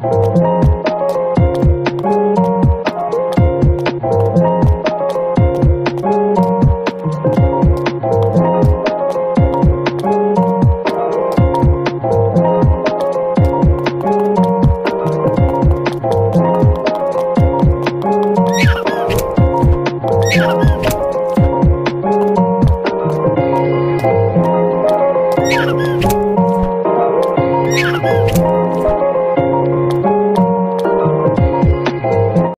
Yeah.